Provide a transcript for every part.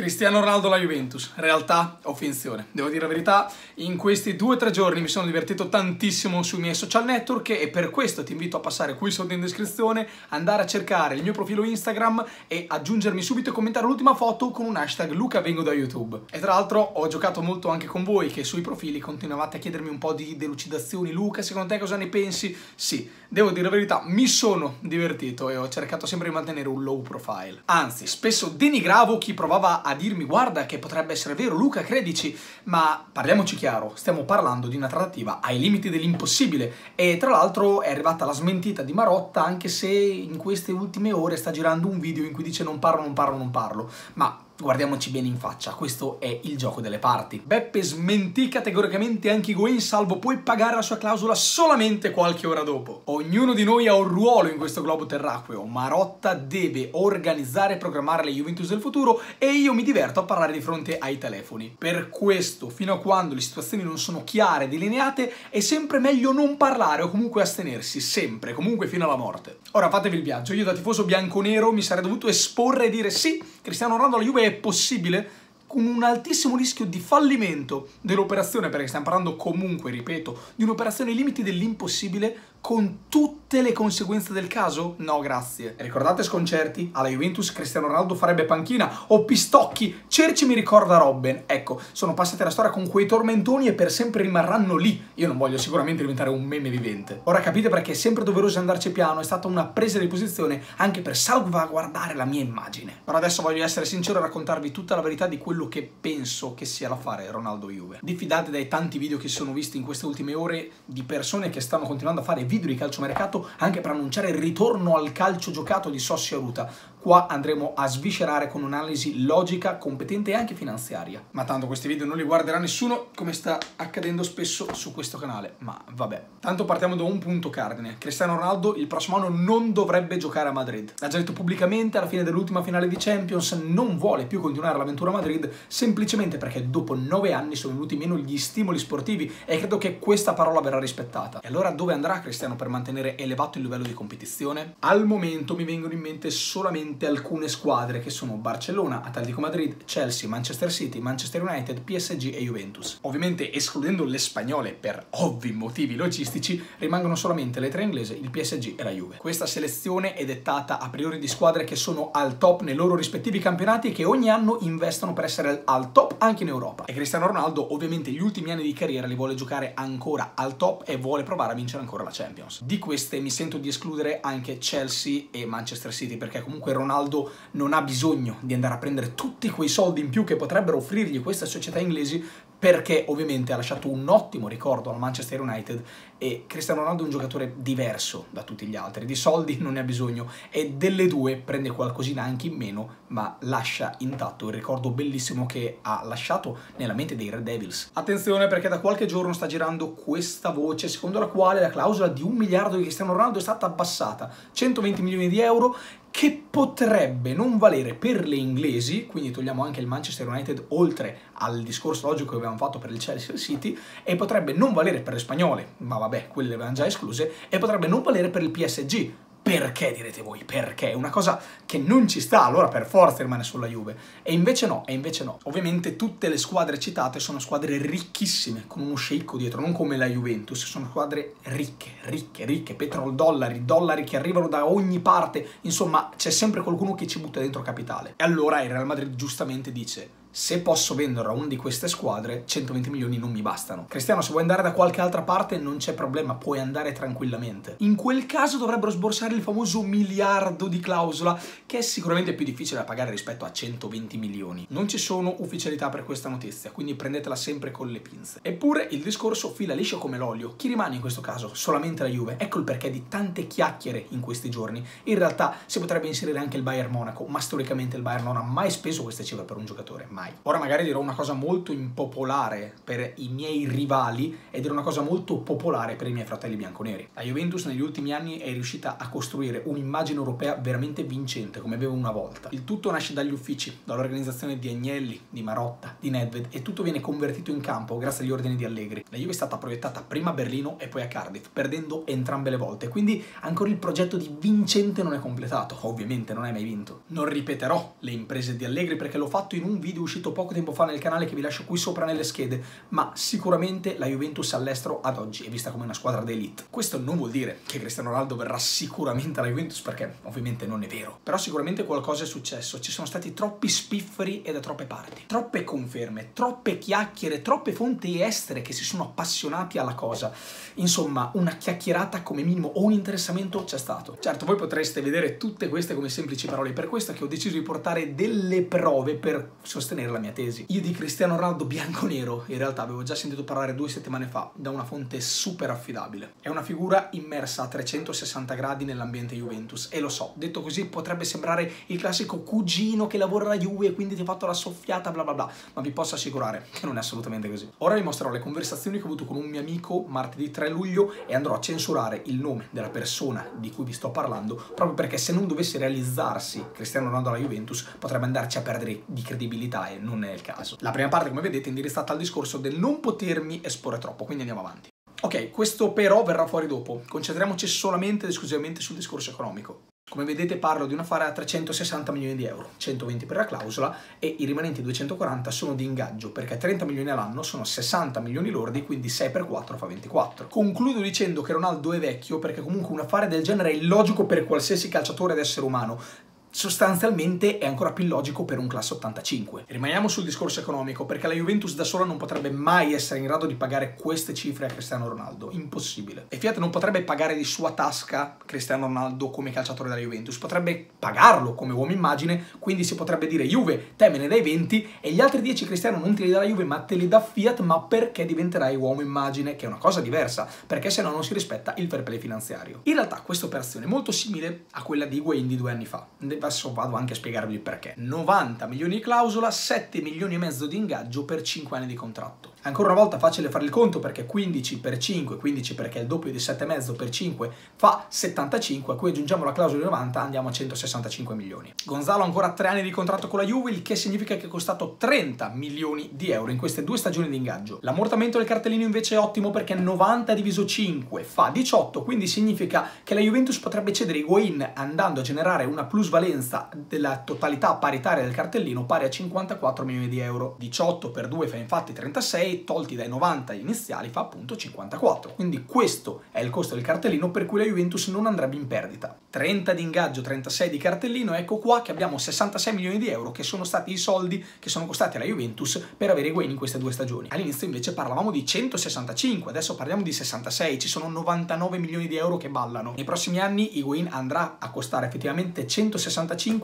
Cristiano Ronaldo alla Juventus, realtà o finzione? Devo dire la verità, in questi due o tre giorni mi sono divertito tantissimo sui miei social network e per questo ti invito a passare qui sotto in descrizione, andare a cercare il mio profilo Instagram e aggiungermi subito e commentare l'ultima foto con un hashtag Luca vengo da YouTube. E tra l'altro ho giocato molto anche con voi che sui profili continuavate a chiedermi un po' di delucidazioni. Luca, secondo te cosa ne pensi? Sì, devo dire la verità, mi sono divertito e ho cercato sempre di mantenere un low profile. Anzi, spesso denigravo chi provava a dirmi guarda che potrebbe essere vero, Luca, credici, ma parliamoci chiaro, stiamo parlando di una trattativa ai limiti dell'impossibile. E tra l'altro è arrivata la smentita di Marotta anche se in queste ultime ore sta girando un video in cui dice non parlo, non parlo, non parlo, ma guardiamoci bene in faccia, questo è il gioco delle parti. Beppe smentì categoricamente anche Higuain salvo poi pagare la sua clausola solamente qualche ora dopo. Ognuno di noi ha un ruolo in questo globo terracqueo, Marotta deve organizzare e programmare le Juventus del futuro e io mi diverto a parlare di fronte ai telefoni. Per questo, fino a quando le situazioni non sono chiare e delineate, è sempre meglio non parlare o comunque astenersi, sempre, comunque fino alla morte. Ora fatevi il viaggio, io da tifoso bianco-nero mi sarei dovuto esporre e dire sì, Cristiano Ronaldo alla Juve è possibile con un altissimo rischio di fallimento dell'operazione, perché stiamo parlando comunque, ripeto, di un'operazione ai limiti dell'impossibile con tutte le conseguenze del caso? No, grazie. Ricordate sconcerti? Alla Juventus Cristiano Ronaldo farebbe panchina o Pistocchi, Cerci mi ricorda Robben. Ecco, sono passate la storia con quei tormentoni e per sempre rimarranno lì. Io non voglio sicuramente diventare un meme vivente. Ora capite perché è sempre doveroso andarci piano, è stata una presa di posizione anche per salvaguardare la mia immagine. Ora adesso voglio essere sincero e raccontarvi tutta la verità di quello che penso che sia l'affare Ronaldo Juve. Diffidate dai tanti video che sono visti in queste ultime ore di persone che stanno continuando a fare video di calciomercato anche per annunciare il ritorno al calcio giocato di Sossi Aruta. Qua andremo a sviscerare con un'analisi logica, competente e anche finanziaria. Ma tanto questi video non li guarderà nessuno, come sta accadendo spesso su questo canale. Ma vabbè. Tanto partiamo da un punto cardine. Cristiano Ronaldo il prossimo anno non dovrebbe giocare a Madrid. L'ha già detto pubblicamente alla fine dell'ultima finale di Champions, non vuole più continuare l'avventura a Madrid semplicemente perché dopo nove anni sono venuti meno gli stimoli sportivi e credo che questa parola verrà rispettata. E allora dove andrà Cristiano per mantenere elevato il livello di competizione? Al momento mi vengono in mente solamente alcune squadre che sono Barcellona, Atletico Madrid, Chelsea, Manchester City, Manchester United, PSG e Juventus. Ovviamente escludendo le spagnole per ovvi motivi logistici, rimangono solamente le tre inglesi, il PSG e la Juve. Questa selezione è dettata a priori di squadre che sono al top nei loro rispettivi campionati e che ogni anno investono per essere al top anche in Europa. E Cristiano Ronaldo ovviamente gli ultimi anni di carriera li vuole giocare ancora al top e vuole provare a vincere ancora la Champions. Di queste mi sento di escludere anche Chelsea e Manchester City perché comunque Ronaldo non ha bisogno di andare a prendere tutti quei soldi in più che potrebbero offrirgli queste società inglesi perché ovviamente ha lasciato un ottimo ricordo al Manchester United e Cristiano Ronaldo è un giocatore diverso da tutti gli altri, di soldi non ne ha bisogno e delle due prende qualcosina anche in meno ma lascia intatto il ricordo bellissimo che ha lasciato nella mente dei Red Devils. Attenzione perché da qualche giorno sta girando questa voce secondo la quale la clausola di un miliardo di Cristiano Ronaldo è stata abbassata, 120 milioni di euro che potrebbe non valere per le inglesi, quindi togliamo anche il Manchester United oltre al discorso logico che abbiamo fatto per il Chelsea City, e potrebbe non valere per le spagnole, ma vabbè, quelle le avevamo già escluse, e potrebbe non valere per il PSG, perché direte voi? Perché? È una cosa che non ci sta, allora per forza rimane sulla Juve. E invece no, e invece no. Ovviamente tutte le squadre citate sono squadre ricchissime, con uno sceicco dietro, non come la Juventus, sono squadre ricche, ricche, ricche, petrol-dollari, dollari che arrivano da ogni parte, insomma c'è sempre qualcuno che ci butta dentro capitale. E allora il Real Madrid giustamente dice se posso vendere a una di queste squadre, 120 milioni non mi bastano. Cristiano, se vuoi andare da qualche altra parte non c'è problema, puoi andare tranquillamente. In quel caso dovrebbero sborsare il famoso miliardo di clausola, che è sicuramente più difficile da pagare rispetto a 120 milioni. Non ci sono ufficialità per questa notizia, quindi prendetela sempre con le pinze. Eppure il discorso fila liscio come l'olio. Chi rimane in questo caso? Solamente la Juve. Ecco il perché di tante chiacchiere in questi giorni. In realtà si potrebbe inserire anche il Bayern Monaco, ma storicamente il Bayern non ha mai speso queste cifre per un giocatore mai. Ora magari dirò una cosa molto impopolare per i miei rivali e dirò una cosa molto popolare per i miei fratelli bianconeri. La Juventus negli ultimi anni è riuscita a costruire un'immagine europea veramente vincente, come aveva una volta. Il tutto nasce dagli uffici, dall'organizzazione di Agnelli, di Marotta, di Nedved e tutto viene convertito in campo grazie agli ordini di Allegri. La Juve è stata proiettata prima a Berlino e poi a Cardiff, perdendo entrambe le volte, quindi ancora il progetto di vincente non è completato. Ovviamente non hai mai vinto. Non ripeterò le imprese di Allegri perché l'ho fatto in un video uscito poco tempo fa nel canale che vi lascio qui sopra nelle schede, ma sicuramente la Juventus all'estero ad oggi è vista come una squadra d'elite. Questo non vuol dire che Cristiano Ronaldo verrà sicuramente alla Juventus perché ovviamente non è vero, però sicuramente qualcosa è successo, ci sono stati troppi spifferi e da troppe parti, troppe conferme, troppe chiacchiere, troppe fonti estere che si sono appassionati alla cosa. Insomma, una chiacchierata come minimo o un interessamento c'è stato. Certo, voi potreste vedere tutte queste come semplici parole, per questo che ho deciso di portare delle prove per sostenere la mia tesi. Io di Cristiano Ronaldo bianco-nero, in realtà avevo già sentito parlare due settimane fa da una fonte super affidabile. È una figura immersa a 360 gradi nell'ambiente Juventus e lo so, detto così potrebbe sembrare il classico cugino che lavora alla Juve e quindi ti ha fatto la soffiata bla bla bla, ma vi posso assicurare che non è assolutamente così. Ora vi mostrerò le conversazioni che ho avuto con un mio amico martedì 3 luglio e andrò a censurare il nome della persona di cui vi sto parlando proprio perché se non dovesse realizzarsi Cristiano Ronaldo alla Juventus potrebbe andarci a perdere di credibilità e non è il caso. La prima parte come vedete è indirizzata al discorso del non potermi esporre troppo, quindi andiamo avanti. Ok, questo però verrà fuori dopo, concentriamoci solamente ed esclusivamente sul discorso economico. Come vedete parlo di un affare a 360 milioni di euro, 120 per la clausola e i rimanenti 240 sono di ingaggio perché 30 milioni all'anno sono 60 milioni lordi, quindi 6 per 4 fa 24. Concludo dicendo che Ronaldo è vecchio perché comunque un affare del genere è illogico per qualsiasi calciatore ed essere umano sostanzialmente è ancora più illogico per un classe 85. Rimaniamo sul discorso economico, perché la Juventus da sola non potrebbe mai essere in grado di pagare queste cifre a Cristiano Ronaldo, impossibile. E Fiat non potrebbe pagare di sua tasca Cristiano Ronaldo come calciatore della Juventus, potrebbe pagarlo come uomo immagine, quindi si potrebbe dire Juve, te me ne dai 20 e gli altri 10 Cristiano non te li dà la Juve ma te li dà Fiat, ma perché diventerai uomo immagine, che è una cosa diversa, perché se no non si rispetta il fair play finanziario. In realtà questa operazione è molto simile a quella di Higuain di due anni fa adesso vado anche a spiegarvi il perché. 90 milioni di clausola, 7 milioni e mezzo di ingaggio per 5 anni di contratto. Ancora una volta facile fare il conto perché 15 per 5, 15 perché il doppio di 7,5 per 5 fa 75, a cui aggiungiamo la clausola di 90 andiamo a 165 milioni. Gonzalo ha ancora 3 anni di contratto con la Juve, il che significa che è costato 30 milioni di euro in queste due stagioni di ingaggio. L'ammortamento del cartellino invece è ottimo perché 90 diviso 5 fa 18, quindi significa che la Juventus potrebbe cedere Higuain andando a generare una plusvalenza della totalità paritaria del cartellino pari a 54 milioni di euro. 18 per 2 fa infatti 36 6 tolti dai 90 iniziali fa appunto 54. Quindi questo è il costo del cartellino per cui la Juventus non andrebbe in perdita. 30 di ingaggio, 36 di cartellino, ecco qua che abbiamo 66 milioni di euro che sono stati i soldi che sono costati alla Juventus per avere Higuain in queste due stagioni. All'inizio invece parlavamo di 165, adesso parliamo di 66, ci sono 99 milioni di euro che ballano. Nei prossimi anni Higuain andrà a costare effettivamente 165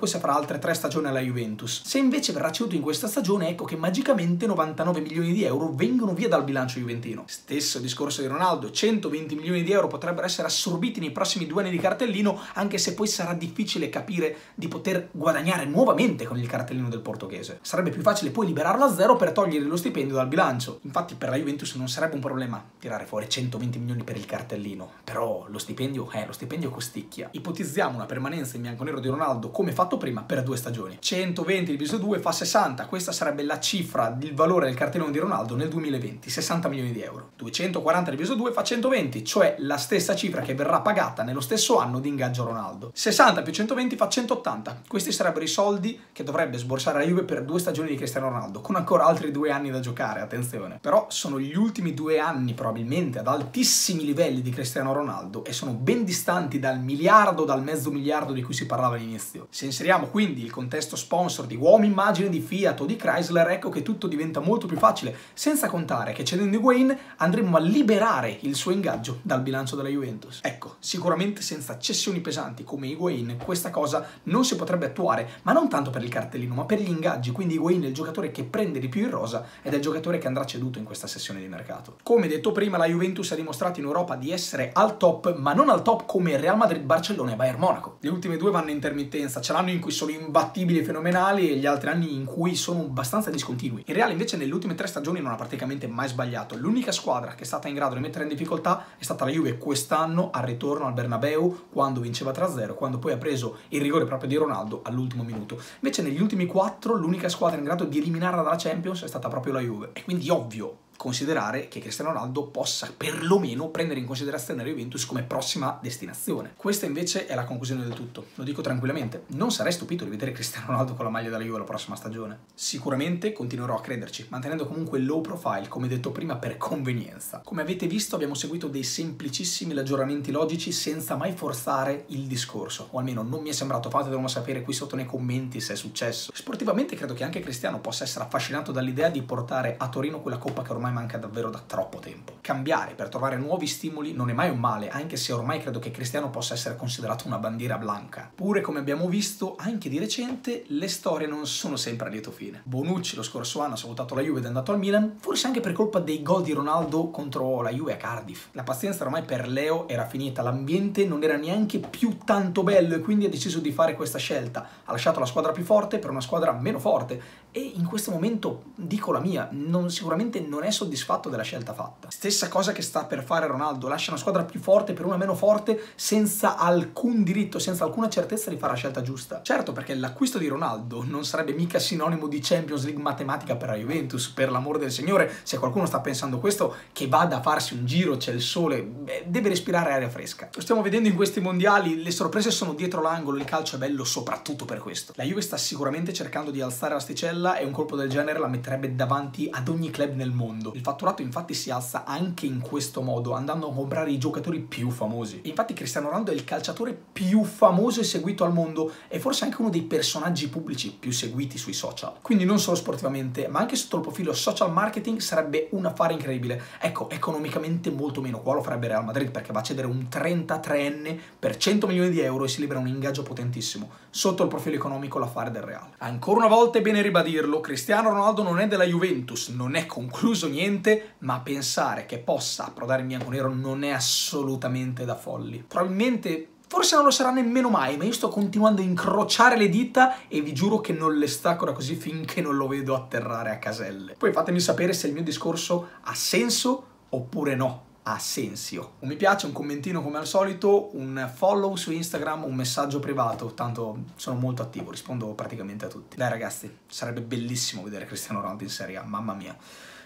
se farà altre tre stagioni alla Juventus. Se invece verrà ceduto in questa stagione, ecco che magicamente 99 milioni di euro vengono via dal bilancio juventino. Stesso discorso di Ronaldo, 120 milioni di euro potrebbero essere assorbiti nei prossimi due anni di cartellino, anche se poi sarà difficile capire di poter guadagnare nuovamente con il cartellino del portoghese. Sarebbe più facile poi liberarlo a zero per togliere lo stipendio dal bilancio. Infatti per la Juventus non sarebbe un problema tirare fuori 120 milioni per il cartellino, però lo stipendio, eh, lo stipendio costicchia. Ipotizziamo una permanenza in bianco-nero di Ronaldo come fatto prima per due stagioni. 120 diviso 2 fa 60, questa sarebbe la cifra del valore del cartellino di Ronaldo nel 2020, 60 milioni di euro. 240 diviso 2 fa 120, cioè la stessa cifra che verrà pagata nello stesso anno di ingaggio Ronaldo. 60 più 120 fa 180. Questi sarebbero i soldi che dovrebbe sborsare la Juve per due stagioni di Cristiano Ronaldo, con ancora altri due anni da giocare, attenzione. Però sono gli ultimi due anni probabilmente ad altissimi livelli di Cristiano Ronaldo e sono ben distanti dal miliardo, dal mezzo miliardo di cui si parlava all'inizio. Se inseriamo quindi il contesto sponsor di uomo immagine di Fiat o di Chrysler, ecco che tutto diventa molto più facile, senza contare che cedendo Higuain andremmo a liberare il suo ingaggio dal bilancio della Juventus. Ecco, sicuramente senza cessioni pesanti come Higuain questa cosa non si potrebbe attuare, ma non tanto per il cartellino, ma per gli ingaggi, quindi Higuain è il giocatore che prende di più in rosa ed è il giocatore che andrà ceduto in questa sessione di mercato. Come detto prima, la Juventus ha dimostrato in Europa di essere al top, ma non al top come Real Madrid, Barcellona e Bayern Monaco. Le ultime due vanno in intermittenza differenza. Ce l'hanno in cui sono imbattibili e fenomenali e gli altri anni in cui sono abbastanza discontinui. Il Real invece nelle ultime tre stagioni non ha praticamente mai sbagliato. L'unica squadra che è stata in grado di mettere in difficoltà è stata la Juve quest'anno al ritorno al Bernabeu quando vinceva 3-0, quando poi ha preso il rigore proprio di Ronaldo all'ultimo minuto. Invece negli ultimi quattro l'unica squadra in grado di eliminarla dalla Champions è stata proprio la Juve. E quindi ovvio, considerare che Cristiano Ronaldo possa perlomeno prendere in considerazione la Juventus come prossima destinazione. Questa invece è la conclusione del tutto, lo dico tranquillamente. Non sarei stupito di vedere Cristiano Ronaldo con la maglia della Juve la prossima stagione. Sicuramente continuerò a crederci, mantenendo comunque low profile, come detto prima, per convenienza. Come avete visto abbiamo seguito dei semplicissimi ragionamenti logici senza mai forzare il discorso, o almeno non mi è sembrato, fatemelo sapere qui sotto nei commenti se è successo. Sportivamente credo che anche Cristiano possa essere affascinato dall'idea di portare a Torino quella coppa che ormai ormai manca davvero da troppo tempo. Cambiare per trovare nuovi stimoli non è mai un male, anche se ormai credo che Cristiano possa essere considerato una bandiera blanca. Pure, come abbiamo visto, anche di recente, le storie non sono sempre a lieto fine. Bonucci lo scorso anno ha salutato la Juve ed è andato al Milan, forse anche per colpa dei gol di Ronaldo contro la Juve a Cardiff. La pazienza ormai per Leo era finita, l'ambiente non era neanche più tanto bello e quindi ha deciso di fare questa scelta. Ha lasciato la squadra più forte per una squadra meno forte e in questo momento dico la mia, non, sicuramente non è soddisfatto della scelta fatta. Stessa cosa che sta per fare Ronaldo, lascia una squadra più forte per una meno forte senza alcun diritto, senza alcuna certezza di fare la scelta giusta. Certo, perché l'acquisto di Ronaldo non sarebbe mica sinonimo di Champions League matematica per la Juventus, per l'amore del Signore, se qualcuno sta pensando questo, che vada a farsi un giro, c'è il sole, beh, deve respirare aria fresca. Lo stiamo vedendo in questi mondiali, le sorprese sono dietro l'angolo, il calcio è bello soprattutto per questo. La Juve sta sicuramente cercando di alzare l'asticella e un colpo del genere la metterebbe davanti ad ogni club nel mondo. Il fatturato infatti si alza anche in questo modo, andando a comprare i giocatori più famosi. Infatti Cristiano Ronaldo è il calciatore più famoso e seguito al mondo e forse anche uno dei personaggi pubblici più seguiti sui social. Quindi non solo sportivamente, ma anche sotto il profilo social marketing sarebbe un affare incredibile. Ecco, economicamente molto meno. Qua lo farebbe Real Madrid perché va a cedere un 33enne per 100 milioni di euro e si libera un ingaggio potentissimo. Sotto il profilo economico l'affare del Real. Ancora una volta è bene ribadire dirlo, Cristiano Ronaldo non è della Juventus, non è concluso niente, ma pensare che possa approdare in bianco-nero non è assolutamente da folli. Probabilmente Forse non lo sarà nemmeno mai, ma io sto continuando a incrociare le dita e vi giuro che non le stacco da così finché non lo vedo atterrare a caselle. Poi fatemi sapere se il mio discorso ha senso oppure no. Asensio. Un mi piace, un commentino come al solito, un follow su Instagram, un messaggio privato, tanto sono molto attivo, rispondo praticamente a tutti. Dai ragazzi, sarebbe bellissimo vedere Cristiano Ronaldo in Serie A, mamma mia.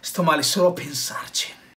Sto male solo a pensarci.